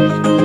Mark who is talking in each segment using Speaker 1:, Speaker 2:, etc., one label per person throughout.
Speaker 1: Give me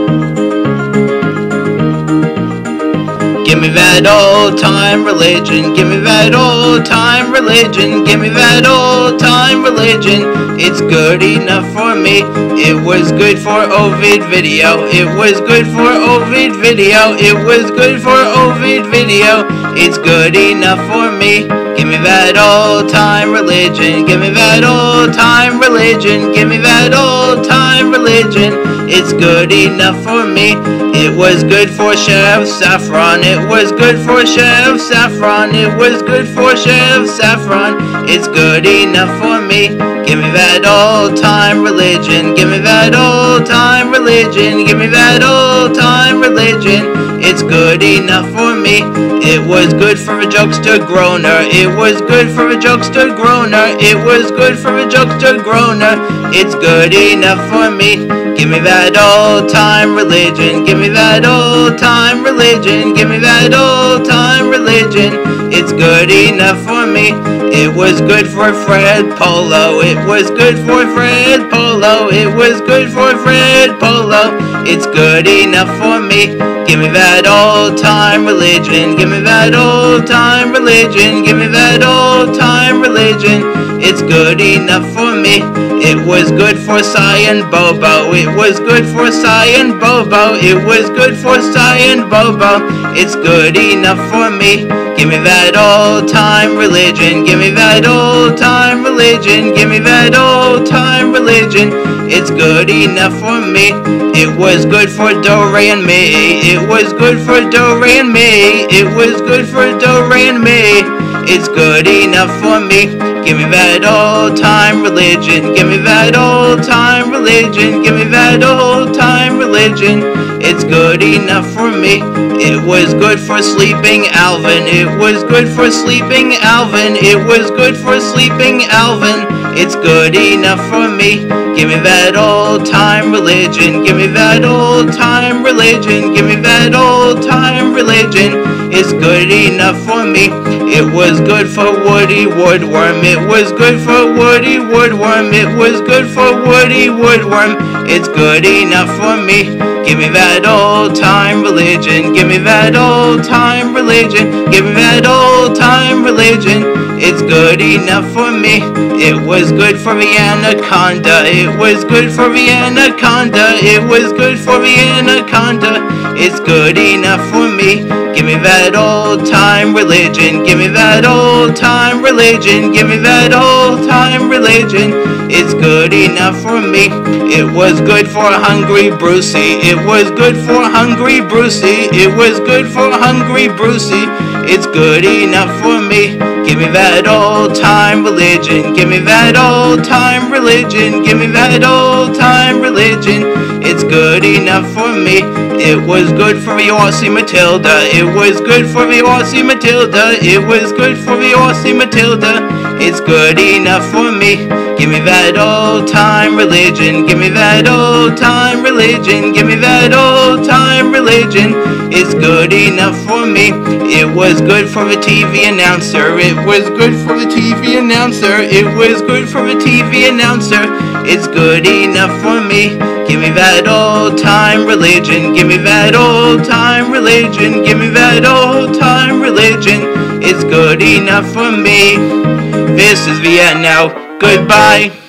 Speaker 1: that old time religion, give me that old time religion, give me that old time religion. It's good enough for me. It was good for Ovide Video. It was good for Ovide Video. It was good for Ovide Video. It's good enough for me. Give me that old time religion. Give me that old time religion. Give me that old time religion. It's good enough for me. It was good for Chef Saphron. It was good for Chef Saphron. It was good for Chef Saphron. It's good enough for me. Give me that old time religion. Give me that old time religion. Give me that old time religion. It's good enough for me. It was good for a jokester Groaner. It was good for a jokester Groaner. It was good for a jokester Groaner. It's good enough for me. Give me that old time religion. Give me that old time religion. Give me that old time religion. It's good enough for me. It was good for Fred Polo. It was good for Fred Polo. It was good for Fred Polo. It's good enough for me. Give me that old time religion. Give me that old time religion. Give me that old time religion. It's good enough for me. It was good for Cy and Bobo. It was good for Cy and Bobo. It was good for Cy and Bobo. It's good enough for me. Give me that old time religion. Give me that old time religion. Give me that old time religion. It's good enough for me. It was good for Do Re and Mi. It was good for Do Re and Mi. It was good for Do Re and Mi. It's good enough for me. Give me that old time religion. Give me that old time religion. Give me that old time religion. It's good enough for me. It was good for sleeping Alvin. It was good for sleeping Alvin. It was good for sleeping Alvin. It's good enough for me. Give me that old time religion. Give me that old time religion. Give me that old time religion. It's good enough for me. It was good for Woody Woodworm. It was good for Woody Woodworm. It was good for Woody Woodworm. It's good enough for me. Give me that old time religion. Give me that old time religion. Give me that old time religion. It's good enough for me. It was good for the anaconda. It was good for the anaconda. It was good for the anaconda. It's good enough for me. Give me that old time religion. Give me that old time religion. Give me that old time religion. It's good enough for me. It was good for hungry Brucey. It was good for hungry Brucey. It was good for hungry Brucey. It's good enough for me. Me that old time religion. Give me that old time religion. Give me that old time religion. It's good enough for me. It was good for the Aussie oh, Matilda. It was good for the Aussie oh, Matilda. It was good for the Aussie oh, Matilda. It's good enough for me. Give me that old time religion. Give me that old time religion. Give me that old time religion. It's good enough for me. It was good for the TV announcer. It was good for the TV announcer. It was good for the TV announcer. It's good enough for me. Give me that old time religion. Give me that old time religion. Give me that old time religion. It's good enough for me. This is end now. Goodbye.